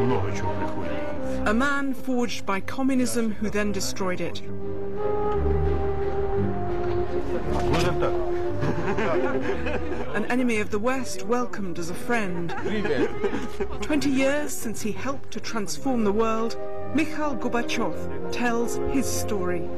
A man forged by communism who then destroyed it. An enemy of the West welcomed as a friend. 20 years since he helped to transform the world, Mikhail Gorbachev tells his story.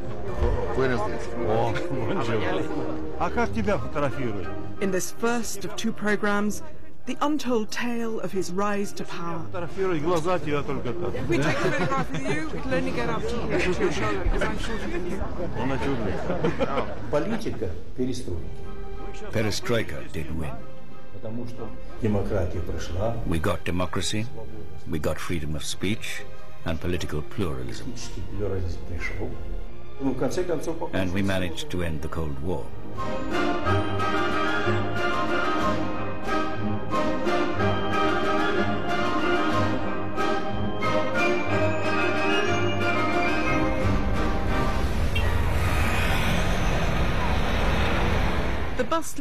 In this first of two programs, the untold tale of his rise to power. Фотографировать глаза тебя только так. If we take a photograph with you, it'll only get up to here, to your shoulder, because I'm shorter than you. Он отсюда. Политика перестройки. Perestroika did win. Потому что демократия прошла, We got democracy, we got freedom of speech, and political pluralism, политический плюрализм пришел. Ну, в конце концов, and we managed to end the Cold War.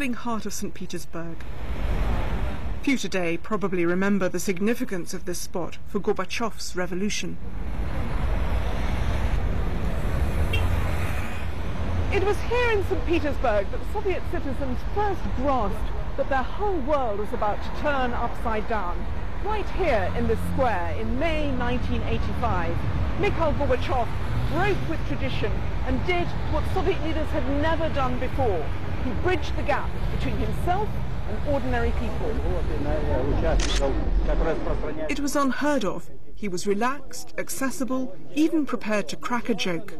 Heart of St. Petersburg. Few today probably remember the significance of this spot for Gorbachev's revolution. It was here in St. Petersburg that Soviet citizens first grasped that their whole world was about to turn upside down. Right here in this square in May 1985, Mikhail Gorbachev broke with tradition and did what Soviet leaders had never done before. He bridged the gap between himself and ordinary people. It was unheard of. He was relaxed, accessible, even prepared to crack a joke.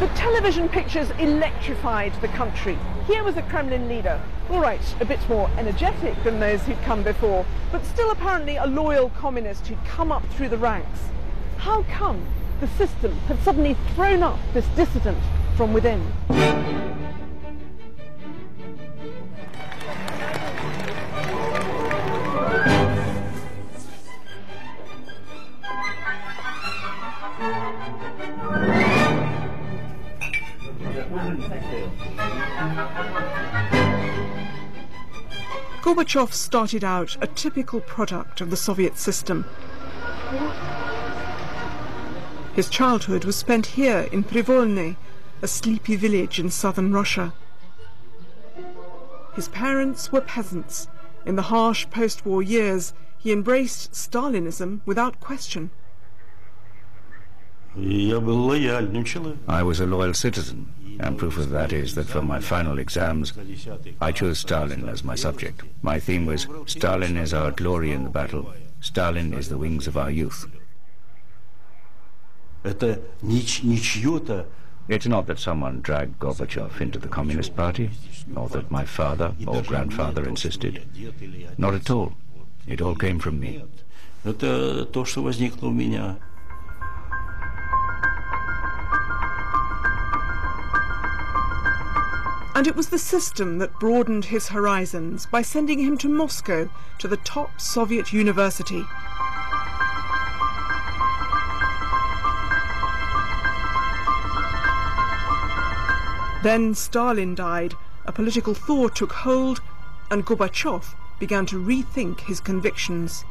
The television pictures electrified the country. Here was a Kremlin leader, all right, a bit more energetic than those who'd come before, but still apparently a loyal communist who'd come up through the ranks. How come the system had suddenly thrown up this dissident from within? Gorbachev started out a typical product of the Soviet system. His childhood was spent here in Privolny, a sleepy village in southern Russia. His parents were peasants. In the harsh post-war years, he embraced Stalinism without question. I was a loyal citizen, and proof of that is that for my final exams, I chose Stalin as my subject. My theme was Stalin is our glory in the battle, Stalin is the wings of our youth. Это не, ч- не чье-то It's not that someone dragged Gorbachev into the Communist Party, or that my father or grandfather insisted. Not at all. It all came from me. Это то, что возникло у меня. And it was the system that broadened his horizons by sending him to Moscow to the top Soviet university. Then Stalin died, a political thaw took hold, and Gorbachev began to rethink his convictions.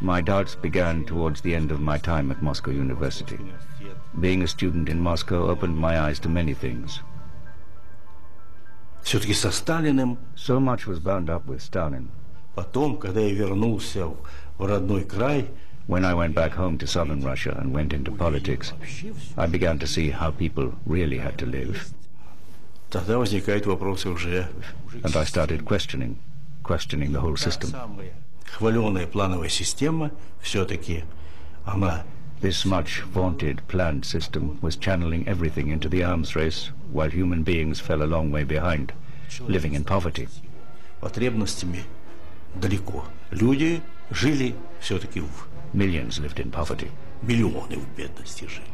My doubts began towards the end of my time at Moscow University. Being a student in Moscow opened my eyes to many things. все-таки со Сталиным. So much was bound up with Stalin. Потом, когда я вернулся в- в родной край, When I went back home to southern Russia and went into politics, I began to see how people really had to live, тогда возникают вопросы уже. and I started questioning, questioning the whole system. Самая хваленая плановая система, все-таки она This much vaunted planned system was channeling everything into the arms race, while human beings fell a long way behind, living in poverty. потребностями далеко. Люди жили все-таки в Millions lived in poverty. миллионы в бедности жили.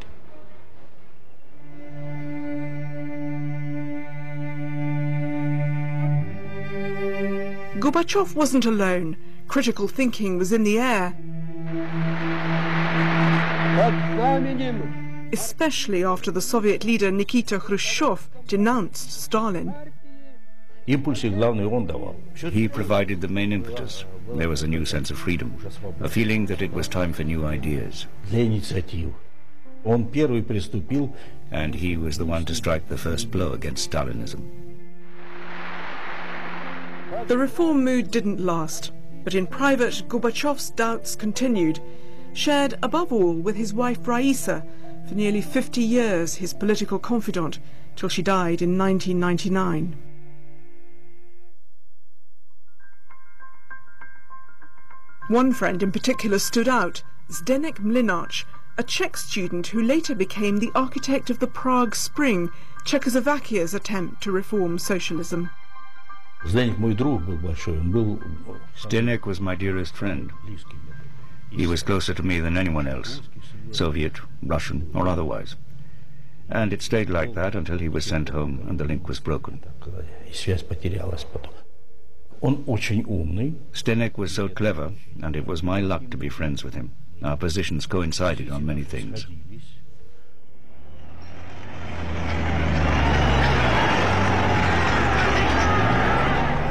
Gorbachev wasn't alone. Critical thinking was in the air. Especially after the Soviet leader Nikita Khrushchev denounced Stalin. He provided the main impetus. There was a new sense of freedom, a feeling that it was time for new ideas. And he was the one to strike the first blow against Stalinism. The reform mood didn't last, but in private, Gorbachev's doubts continued shared above all with his wife Raisa, for nearly 50 years his political confidant, till she died in 1999. One friend in particular stood out, Zdenek Mlynar, a Czech student who later became the architect of the Prague Spring, Czechoslovakia's attempt to reform socialism. Zdenek was my dearest friend. He was closer to me than anyone else, Soviet, Russian, or otherwise. And it stayed like that until he was sent home and the link was broken. Zdenek was so clever, and it was my luck to be friends with him. Our positions coincided on many things.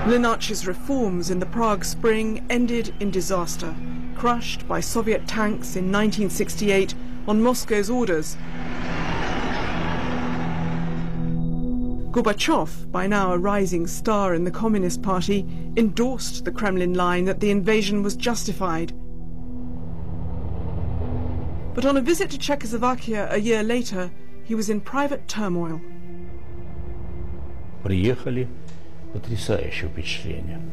Mlynar's reforms in the Prague Spring ended in disaster crushed by Soviet tanks in 1968 on Moscow's orders. Gorbachev, by now a rising star in the Communist Party, endorsed the Kremlin line that the invasion was justified. But on a visit to Czechoslovakia a year later, he was in private turmoil.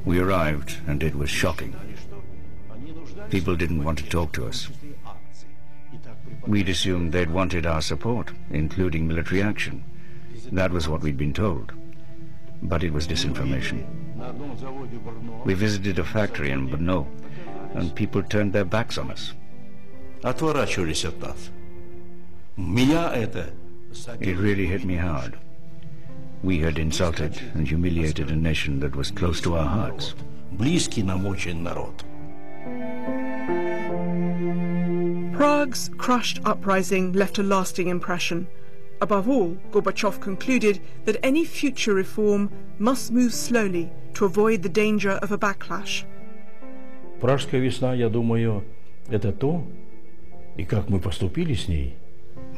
We arrived and it was shocking. People didn't want to talk to us. We'd assumed they'd wanted our support, including military action. That was what we'd been told. But it was disinformation. We visited a factory in Brno, and people turned their backs on us. Отворачивались от нас. Меня это It really hit me hard. We had insulted and humiliated a nation that was close to our hearts. близкий нам очень народ. Prague's crushed uprising left a lasting impression. Above all, Gorbachev concluded that any future reform must move slowly to avoid the danger of a backlash. Пражская весна, я думаю, это то, и как мы поступили с ней,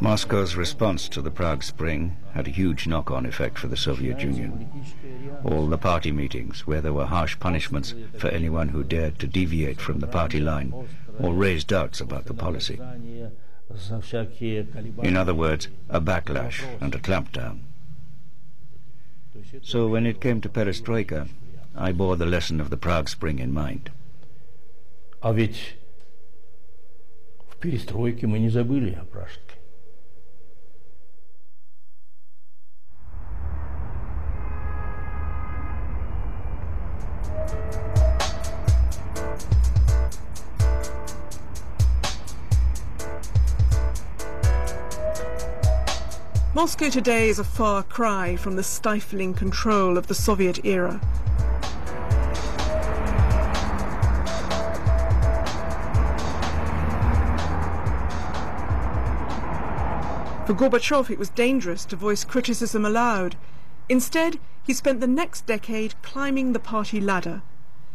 Moscow's response to the Prague Spring had a huge knock-on effect for the Soviet Union. All the party meetings, where there were harsh punishments for anyone who dared to deviate from the party line or raise doubts about the policy. за всякие колебания. In other words, a backlash and a clampdown. So when it came to perestroika, I bore the lesson of the Prague Spring in mind. А ведь в перестройке мы не забыли о Пражской. Moscow today is a far cry from the stifling control of the Soviet era. For Gorbachev, it was dangerous to voice criticism aloud. Instead, he spent the next decade climbing the party ladder.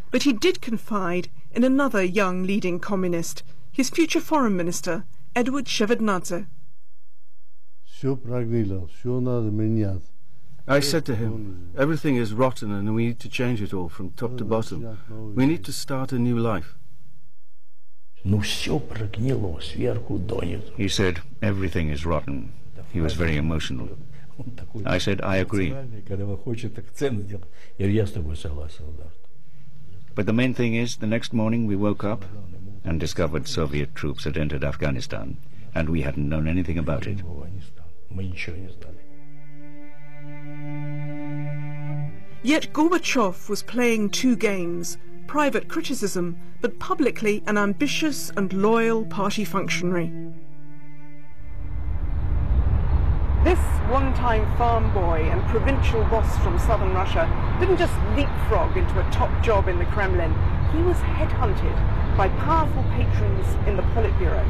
But he did confide in another young leading communist, his future foreign minister, Edward Shevardnadze. I said to him, Everything is rotten and we need to change it all from top to bottom. We need to start a new life. He said, Everything is rotten. He was very emotional. I said, I agree. But the main thing is, the next morning we woke up and discovered Soviet troops had entered Afghanistan, and we hadn't known anything about it В Афганистан. Мы ничего не знали. Yet Gorbachev was playing two games private criticism, but publicly an ambitious and loyal party functionary. This one time farm boy and provincial boss from southern Russia didn't just leapfrog into a top job in the Kremlin, he was headhunted by powerful patrons in the Politburo.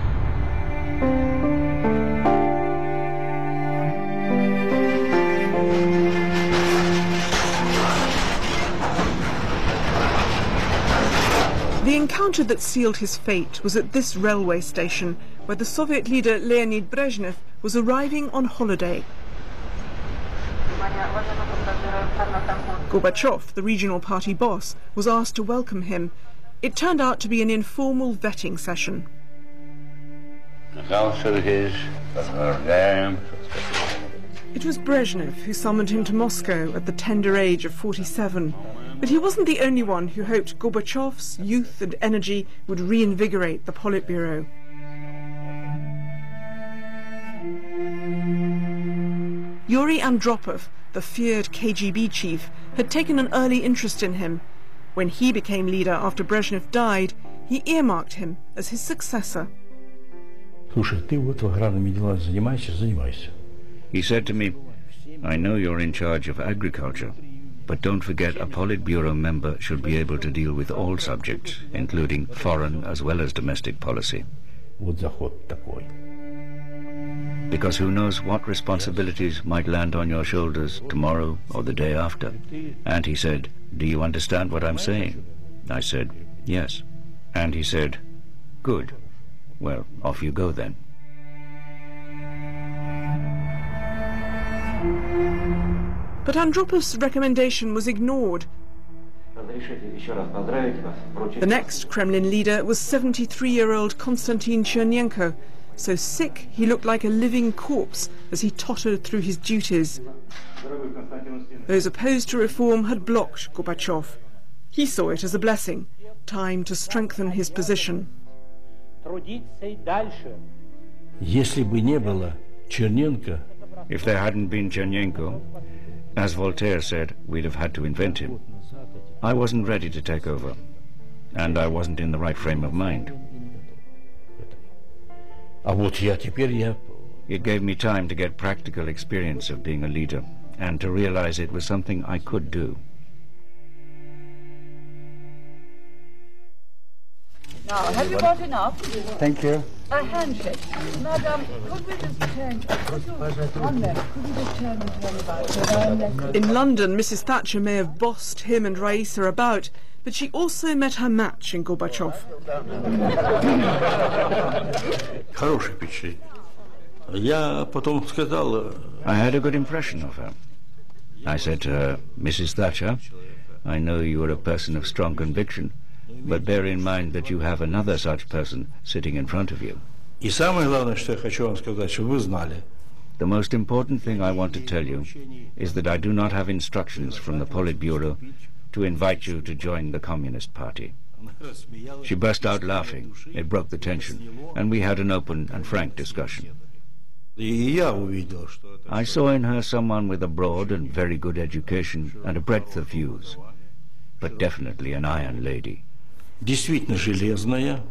Encounter that sealed his fate was at this railway station where the Soviet leader Leonid Brezhnev was arriving on holiday. Gorbachev, the regional party boss, was asked to welcome him. It turned out to be an informal vetting session. It was Brezhnev who summoned him to Moscow at the tender age of 47. But he wasn't the only one who hoped Gorbachev's youth and energy would reinvigorate the Politburo. Yuri Andropov, the feared KGB chief, had taken an early interest in him. When he became leader after Brezhnev died, he earmarked him as his successor. He said to me, I know you're in charge of agriculture, but don't forget a Politburo member should be able to deal with all subjects, including foreign as well as domestic policy. Because who knows what responsibilities might land on your shoulders tomorrow or the day after. And he said, do you understand what I'm saying? I said, yes. And he said, good. Well, off you go then. But Andropov's recommendation was ignored. The next Kremlin leader was 73-year-old Konstantin Chernenko, so sick he looked like a living corpse as he tottered through his duties. Those opposed to reform had blocked Gorbachev. He saw it as a blessing, time to strengthen his position. If there hadn't been Chernenko, as Voltaire said, we'd have had to invent him. I wasn't ready to take over, and I wasn't in the right frame of mind. It gave me time to get practical experience of being a leader and to realize it was something I could do. Now, have you got enough? Thank you. A handshake. Madam, could we just turn... Could you, one minute, could you just turn and turn about? So I'm left- In London, Mrs. Thatcher may have bossed him and Raisa about, but she also met her match in Gorbachev. Хорошее впечатление. Я потом сказал, э, I had a good impression of her. I said to her, Mrs. Thatcher, I know you are a person of strong conviction, But bear in mind that you have another such person sitting in front of you. The most important thing I want to tell you is that I do not have instructions from the Politburo to invite you to join the Communist Party. She burst out laughing. It broke the tension, and we had an open and frank discussion. I saw in her someone with a broad and very good education and a breadth of views, but definitely an iron lady. Действительно железная,